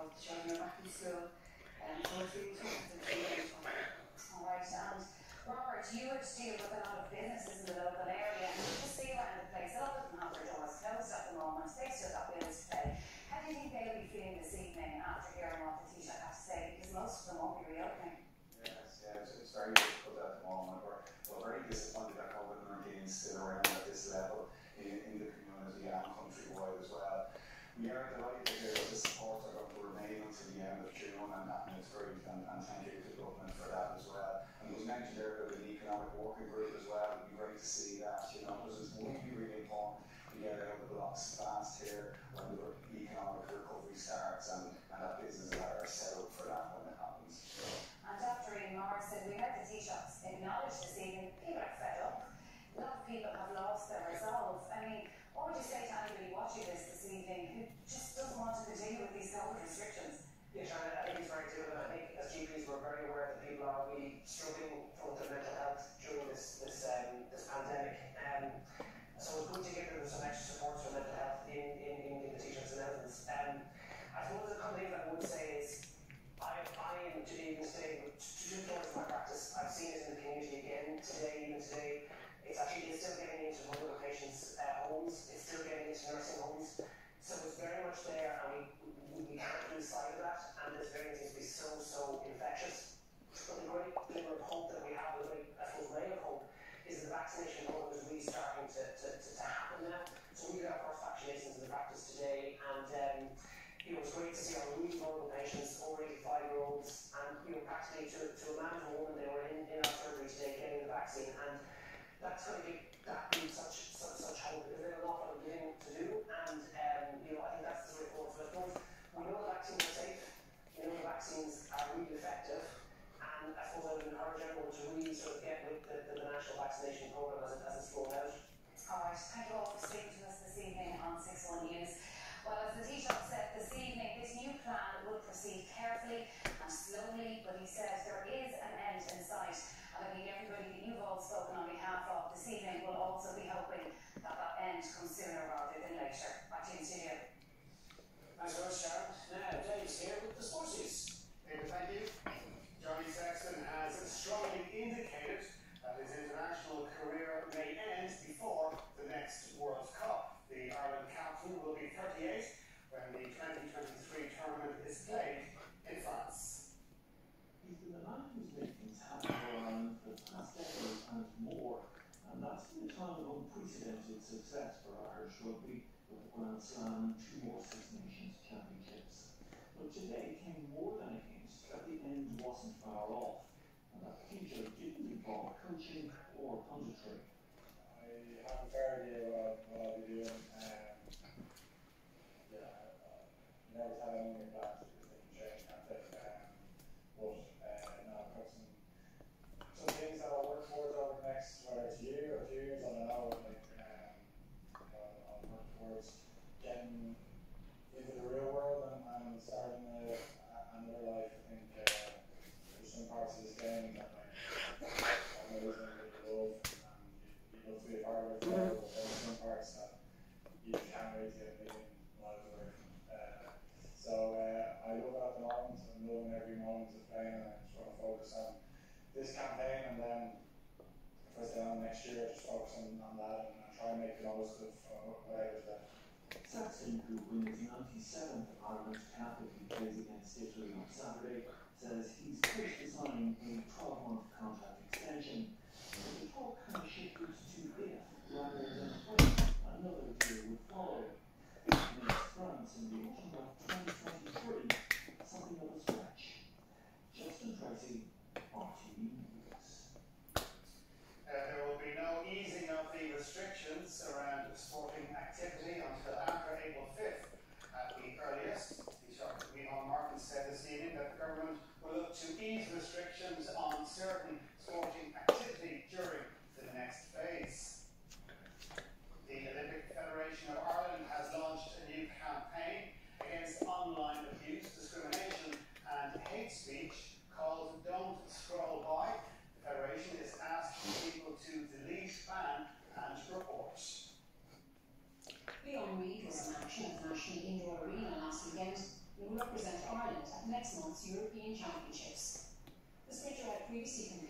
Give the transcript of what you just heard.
Um, so it's really tough to Alright, and Robert, you would deal with a lot of businesses in the local area and you just see around the place, a lot of them have their doors closed at the moment, they've still got bills to pay. How do you think they'll be feeling this evening after hearing what the Taoiseach have to say? Because most of them won't be reopening. Yes, yeah, it's, it's very difficult at the moment. We're, we're very disappointed that COVID 19 is still around at this level in, in the community and countrywide as well. We are delighted to hear that the are going to remain until the end of June, and, and it's great, and, and thank you to the government for that as well. And it was mentioned there about an economic working group as well. It'd be great to see that, you know, because it's really, really important to get out of the blocks fast here when the economic recovery starts, and, and that businesses are set up for that when it happens. And after Ian Morrison, we heard the Taoiseach acknowledge this evening people are fed up. A lot of people have lost their resolve. I mean, what would you say to anybody watching this this evening who just doesn't want to continue with these COVID restrictions? Yeah, Sharon, I think it's very true, and I think as GPs we're very aware that people are really struggling with their mental health during this this um, this pandemic. Um, so it's good to give them some extra support for mental health in, in, in, the teachers and elders. Um, I suppose a couple things I would say is I, I am today even today two thirds of my practice. I've seen it in the community again today, even today. It's actually it's still getting into vulnerable patients' uh, homes. It's still getting into nursing homes. So it's very much there, and we, we, we can't lose sight of that. And this variant to be so so infectious. But the great glimmer of hope that we have, the great I suppose ray of hope, is the vaccination program is really starting to, to, to, to happen now. So we got our first vaccinations in the practice today, and um, you know, it's great to see our really vulnerable patients, over 85 year olds, and you know, practically to, to a man and a woman, they were in, in our surgery today getting the vaccine, and that's going to give that group such, such, such hope because they have awful lot of living to do, and um, you know, I think that's the forward for. We know the vaccines are safe, we know the vaccines are really effective, and I suppose I would encourage everyone to really sort of get with the, the, the national vaccination program as, it, as it's rolled out. All right, thank you all for speaking to us this evening on 6 1 News. Well, as the Taoiseach said this evening, this new plan will proceed carefully and slowly, but he says there is an end in sight. And I think everybody that you've all spoken on behalf of this evening will also be hoping that that end comes sooner rather than later. Back to you, studio. Thanks very much, Sharon. Now, Dave's here with the sporties. David, thank you. Johnny Sexton has strongly indicated that his international career may end before the next World Cup. The Ireland captain will be 38 when the 2023 tournament is played in France. He's been the man who's made things happen for Ireland for the past decade and more, and that's been a time of unprecedented success for Irish rugby. With the Grand Slam and two more Six Nations championships. But today came more than a hint that the end wasn't far off, and that the future didn't involve coaching or punditry. I have a fair idea what, what I'll be doing. Um, yeah, uh, never tell anyone your plans because they can change, can't they? Um, but uh, no, I've got some some things that I'll work towards over the next whether it's a year or two years, I don't know. Like um, you know, I'll work towards getting into the real world and, and starting a, another life. I think uh, there's some parts of this game that like I'm always really love and you, you love to be a part of it forever, but there's some parts that you can't wait to get a million miles away from. Uh, so uh, I love it at the moment. I'm loving every moment of playing, and I just want to focus on this campaign, and then if I stay on next year, just focus on, on that and, and try and make the most of what I was there. Sexton, who wins 97th Ireland cap if he plays against Italy on Saturday, says he's close to signing a 12-month contract extension. to ease restrictions on certain sporting activity during the next phase. The Olympic Federation of Ireland has launched a new campaign against online abuse, discrimination, and hate speech called Don't Scroll By. The Federation is asking people to delete, ban, and report. The Reid was an action in the National Indoor Arena last weekend activities represent Ireland at next month's European Championships. The sprinter had previously competed